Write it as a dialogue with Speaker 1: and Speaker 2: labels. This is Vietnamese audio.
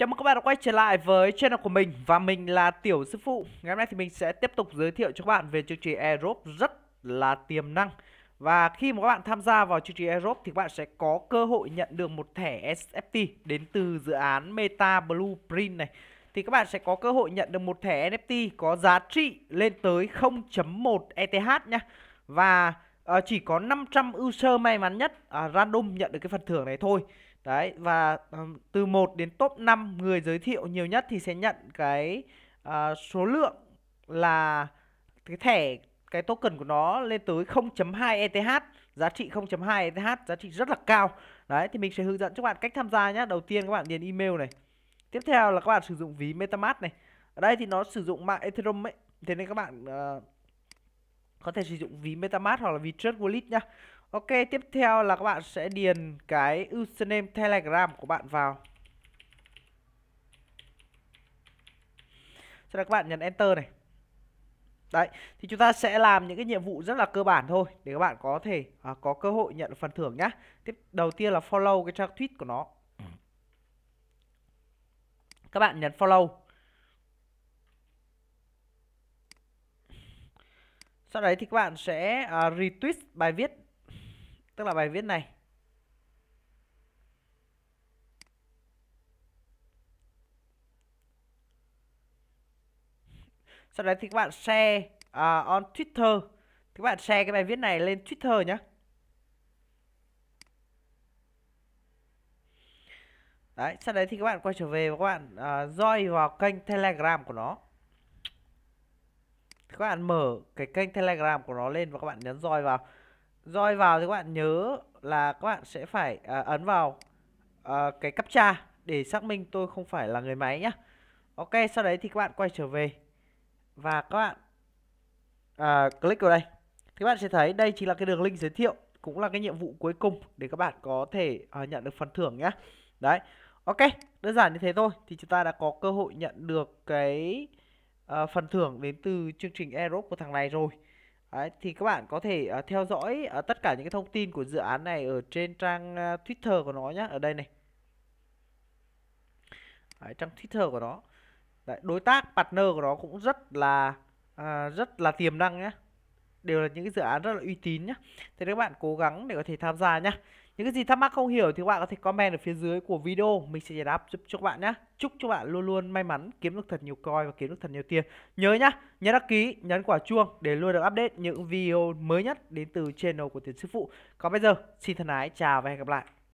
Speaker 1: Chào mừng các bạn đã quay trở lại với channel của mình và mình là Tiểu Sư Phụ. Ngày hôm nay thì mình sẽ tiếp tục giới thiệu cho các bạn về chương trình Aerobe rất là tiềm năng. Và khi mà các bạn tham gia vào chương trình Aerobe thì các bạn sẽ có cơ hội nhận được một thẻ SFT đến từ dự án Meta Blueprint này. Thì các bạn sẽ có cơ hội nhận được một thẻ NFT có giá trị lên tới 0.1 ETH nhé Và à, chỉ có 500 user may mắn nhất à, random nhận được cái phần thưởng này thôi Đấy và à, từ 1 đến top 5 người giới thiệu nhiều nhất thì sẽ nhận cái à, số lượng là cái thẻ cái token của nó lên tới 0.2 ETH, giá trị 0.2 ETH, giá trị rất là cao. Đấy thì mình sẽ hướng dẫn cho các bạn cách tham gia nhé. Đầu tiên các bạn điền email này. Tiếp theo là các bạn sử dụng ví MetaMask này. Ở đây thì nó sử dụng mạng Ethereum ấy. Thế nên các bạn uh, có thể sử dụng ví MetaMask hoặc là ví Trust Wallet nhá. Ok, tiếp theo là các bạn sẽ điền cái username Telegram của bạn vào. Sau đó các bạn nhấn Enter này. Đấy, thì chúng ta sẽ làm những cái nhiệm vụ rất là cơ bản thôi để các bạn có thể à, có cơ hội nhận phần thưởng nhá. Tiếp đầu tiên là follow cái trang tweet của nó. Các bạn nhấn follow. Sau đấy thì các bạn sẽ à, uh, retweet bài viết tức là bài viết này. Sau đấy thì các bạn share uh, on Twitter. Thì các bạn share cái bài viết này lên Twitter nhé Đấy, sau đấy thì các bạn quay trở về và các bạn uh, join vào kênh Telegram của nó. Các bạn mở cái kênh Telegram của nó lên và các bạn nhấn join vào. Roi vào thì các bạn nhớ là các bạn sẽ phải à, ấn vào à, cái captcha để xác minh tôi không phải là người máy nhá. Ok sau đấy thì các bạn quay trở về và các bạn à, click vào đây. Thì các bạn sẽ thấy đây chính là cái đường link giới thiệu cũng là cái nhiệm vụ cuối cùng để các bạn có thể à, nhận được phần thưởng nhá. Đấy ok đơn giản như thế thôi thì chúng ta đã có cơ hội nhận được cái uh, phần thưởng đến từ chương trình Aerobe của thằng này rồi. Đấy, thì các bạn có thể uh, theo dõi uh, tất cả những cái thông tin của dự án này ở trên trang uh, Twitter của nó nhé ở đây này. Đấy, trang Twitter của nó. Đấy, đối tác partner của nó cũng rất là uh, rất là tiềm năng nhé đều là những cái dự án rất là uy tín nhé thế các bạn cố gắng để có thể tham gia nhé những cái gì thắc mắc không hiểu thì các bạn có thể comment ở phía dưới của video. Mình sẽ giải đáp giúp cho các bạn nhé chúc cho bạn luôn luôn may mắn, kiếm được thật nhiều coin và kiếm được thật nhiều tiền. Nhớ nhá, nhấn đăng ký, nhấn quả chuông để luôn được update những video mới nhất đến từ channel của tiền sư phụ. Còn bây giờ, xin thân ái, chào và hẹn gặp lại.